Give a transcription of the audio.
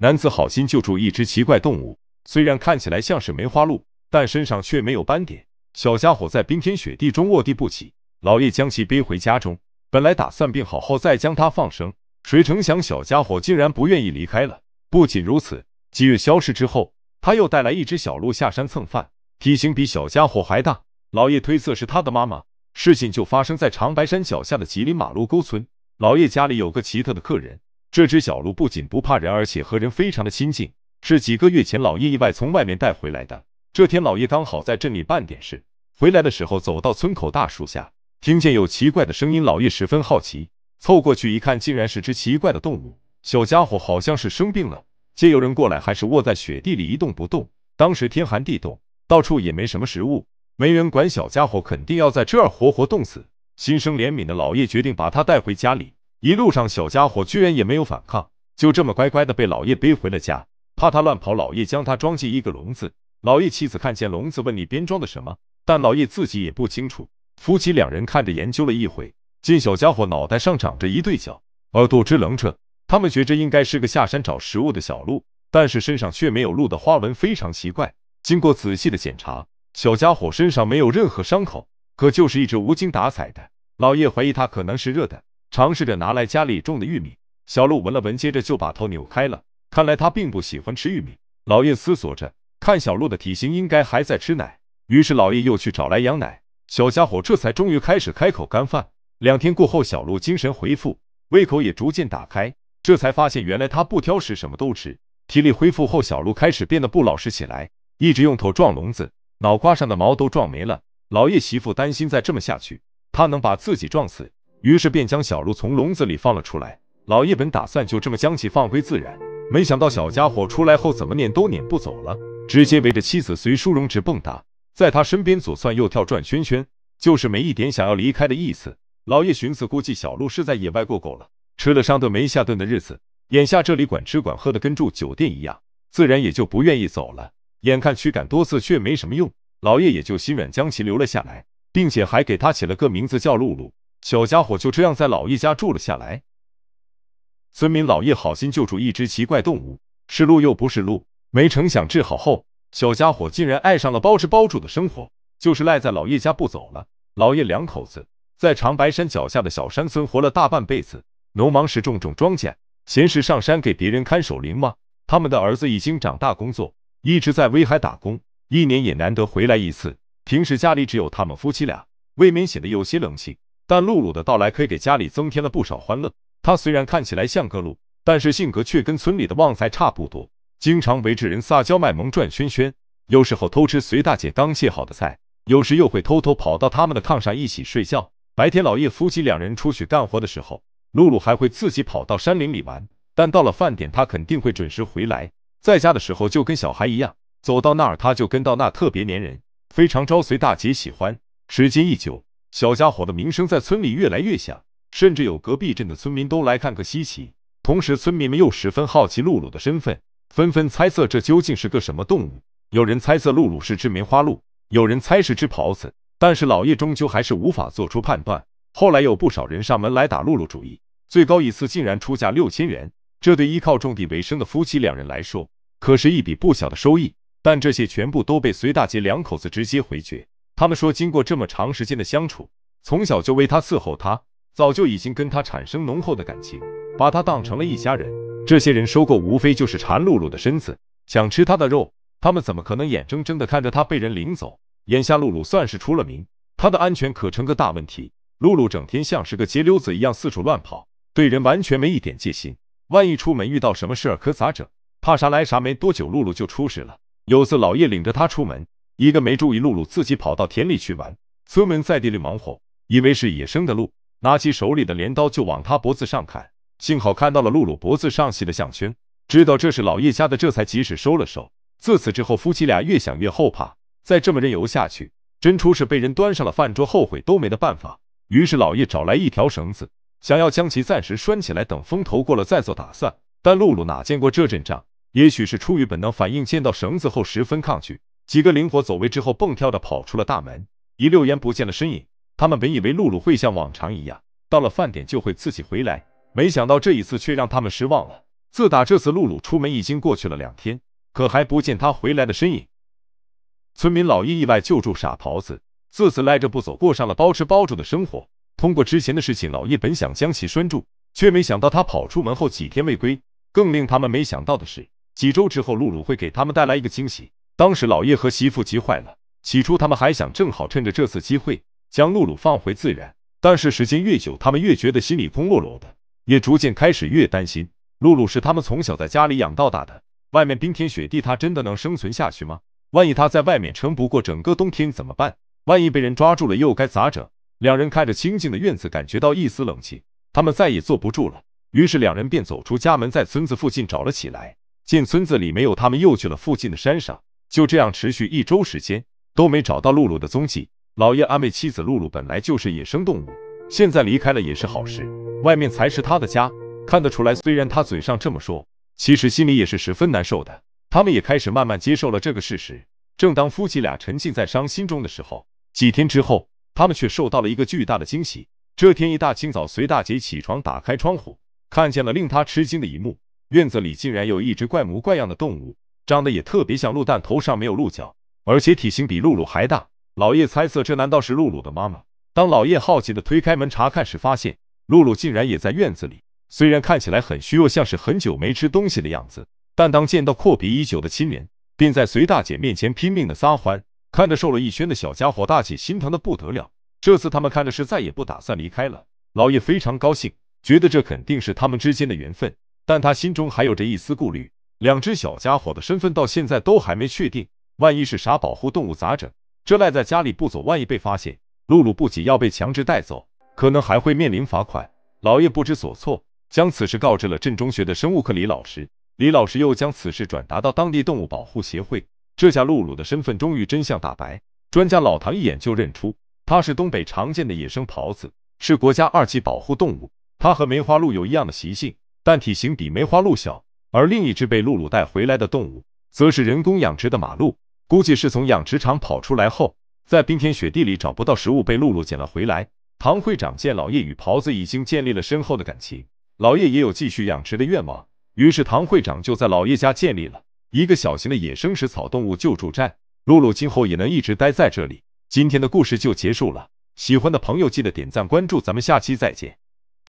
男子好心救助一只奇怪动物，虽然看起来像是梅花鹿，但身上却没有斑点。小家伙在冰天雪地中卧地不起，老叶将其背回家中，本来打算病好后再将它放生，谁成想小家伙竟然不愿意离开了。不仅如此，几月消失之后，他又带来一只小鹿下山蹭饭，体型比小家伙还大。老叶推测是他的妈妈。事情就发生在长白山脚下的吉林马路沟村。老叶家里有个奇特的客人，这只小鹿不仅不怕人，而且和人非常的亲近，是几个月前老叶意外从外面带回来的。这天，老叶刚好在镇里办点事，回来的时候走到村口大树下，听见有奇怪的声音。老叶十分好奇，凑过去一看，竟然是只奇怪的动物。小家伙好像是生病了，见有人过来，还是卧在雪地里一动不动。当时天寒地冻，到处也没什么食物，没人管，小家伙肯定要在这儿活活冻死。心生怜悯的老叶决定把他带回家里。一路上，小家伙居然也没有反抗，就这么乖乖的被老叶背回了家。怕他乱跑，老叶将他装进一个笼子。老叶妻子看见笼子，问里边装的什么，但老叶自己也不清楚。夫妻两人看着研究了一会，见小家伙脑袋上长着一对角，耳朵直棱着，他们觉着应该是个下山找食物的小鹿，但是身上却没有鹿的花纹，非常奇怪。经过仔细的检查，小家伙身上没有任何伤口，可就是一直无精打采的。老叶怀疑它可能是热的，尝试着拿来家里种的玉米。小鹿闻了闻，接着就把头扭开了，看来它并不喜欢吃玉米。老叶思索着。看小鹿的体型，应该还在吃奶。于是老叶又去找来羊奶，小家伙这才终于开始开口干饭。两天过后，小鹿精神恢复，胃口也逐渐打开。这才发现，原来它不挑食，什么都吃。体力恢复后，小鹿开始变得不老实起来，一直用头撞笼子，脑瓜上的毛都撞没了。老叶媳妇担心再这么下去，他能把自己撞死，于是便将小鹿从笼子里放了出来。老叶本打算就这么将其放归自然，没想到小家伙出来后，怎么撵都撵不走了。直接围着妻子随淑荣直蹦跶，在他身边左窜右跳转圈圈，就是没一点想要离开的意思。老叶寻思，估计小鹿是在野外过够了，吃了上顿没下顿的日子，眼下这里管吃管喝的跟住酒店一样，自然也就不愿意走了。眼看驱赶多次却没什么用，老叶也就心软，将其留了下来，并且还给他起了个名字叫露露。小家伙就这样在老叶家住了下来。村民老叶好心救助一只奇怪动物，是鹿又不是鹿。没成想治好后，小家伙竟然爱上了包吃包住的生活，就是赖在老叶家不走了。老叶两口子在长白山脚下的小山村活了大半辈子，农忙时种种庄稼，闲时上山给别人看守林蛙。他们的儿子已经长大工作，一直在威海打工，一年也难得回来一次。平时家里只有他们夫妻俩，未免显得有些冷清。但露露的到来可以给家里增添了不少欢乐。她虽然看起来像个鹿，但是性格却跟村里的旺财差不多。经常围着人撒娇卖萌转圈圈，有时候偷吃随大姐刚切好的菜，有时又会偷偷跑到他们的炕上一起睡觉。白天老叶夫妻两人出去干活的时候，露露还会自己跑到山林里玩。但到了饭点，她肯定会准时回来。在家的时候就跟小孩一样，走到那儿他就跟到那，特别粘人，非常招随大姐喜欢。时间一久，小家伙的名声在村里越来越响，甚至有隔壁镇的村民都来看个稀奇。同时，村民们又十分好奇露露的身份。纷纷猜测这究竟是个什么动物。有人猜测露露是只梅花鹿，有人猜是只狍子。但是老叶终究还是无法做出判断。后来有不少人上门来打露露主意，最高一次竟然出价六千元。这对依靠种地为生的夫妻两人来说，可是一笔不小的收益。但这些全部都被隋大姐两口子直接回绝。他们说，经过这么长时间的相处，从小就为他伺候他，早就已经跟他产生浓厚的感情，把他当成了一家人。这些人收购无非就是馋露露的身子，想吃她的肉，他们怎么可能眼睁睁的看着她被人领走？眼下露露算是出了名，她的安全可成个大问题。露露整天像是个街溜子一样四处乱跑，对人完全没一点戒心。万一出门遇到什么事儿，可咋整？怕啥来啥，没多久露露就出事了。有次老叶领着她出门，一个没注意，露露自己跑到田里去玩，村民在地里忙活，以为是野生的鹿，拿起手里的镰刀就往他脖子上砍。幸好看到了露露脖子上系的项圈，知道这是老叶家的，这才及时收了手。自此之后，夫妻俩越想越后怕，再这么任由下去，真出事被人端上了饭桌，后悔都没得办法。于是老叶找来一条绳子，想要将其暂时拴起来，等风头过了再做打算。但露露哪见过这阵仗，也许是出于本能反应，见到绳子后十分抗拒，几个灵活走位之后，蹦跳的跑出了大门，一溜烟不见了身影。他们本以为露露会像往常一样，到了饭点就会自己回来。没想到这一次却让他们失望了。自打这次露露出门已经过去了两天，可还不见他回来的身影。村民老叶意外救助傻狍子，自此赖着不走，过上了包吃包住的生活。通过之前的事情，老叶本想将其拴住，却没想到他跑出门后几天未归。更令他们没想到的是，几周之后露露会给他们带来一个惊喜。当时老叶和媳妇急坏了，起初他们还想正好趁着这次机会将露露放回自然，但是时间越久，他们越觉得心里空落落的，也逐渐开始越担心。露露是他们从小在家里养到大的，外面冰天雪地，她真的能生存下去吗？万一她在外面撑不过整个冬天怎么办？万一被人抓住了又该咋整？两人看着清静的院子，感觉到一丝冷气，他们再也坐不住了。于是两人便走出家门，在村子附近找了起来。见村子里没有他们，又去了附近的山上。就这样持续一周时间，都没找到露露的踪迹。老叶安慰妻子：“露露本来就是野生动物，现在离开了也是好事，外面才是他的家。”看得出来，虽然他嘴上这么说，其实心里也是十分难受的。他们也开始慢慢接受了这个事实。正当夫妻俩沉浸在伤心中的时候，几天之后，他们却受到了一个巨大的惊喜。这天一大清早，随大姐起床，打开窗户，看见了令他吃惊的一幕：院子里竟然有一只怪模怪样的动物，长得也特别像鹿，但头上没有鹿角，而且体型比露露还大。老叶猜测，这难道是露露的妈妈？当老叶好奇的推开门查看时，发现露露竟然也在院子里。虽然看起来很虚弱，像是很久没吃东西的样子。但当见到阔别已久的亲人，便在随大姐面前拼命的撒欢，看着瘦了一圈的小家伙，大姐心疼的不得了。这次他们看的是再也不打算离开了。老叶非常高兴，觉得这肯定是他们之间的缘分，但他心中还有着一丝顾虑。两只小家伙的身份到现在都还没确定，万一是啥保护动物咋整？这赖在家里不走，万一被发现，露露不仅要被强制带走，可能还会面临罚款。老叶不知所措，将此事告知了镇中学的生物课李老师。李老师又将此事转达到当地动物保护协会，这下露露的身份终于真相大白。专家老唐一眼就认出，它是东北常见的野生狍子，是国家二级保护动物。它和梅花鹿有一样的习性，但体型比梅花鹿小。而另一只被露露带回来的动物，则是人工养殖的马鹿，估计是从养殖场跑出来后，在冰天雪地里找不到食物，被露露捡了回来。唐会长见老叶与狍子已经建立了深厚的感情，老叶也有继续养殖的愿望。于是唐会长就在老叶家建立了一个小型的野生食草动物救助站，露露今后也能一直待在这里。今天的故事就结束了，喜欢的朋友记得点赞关注，咱们下期再见。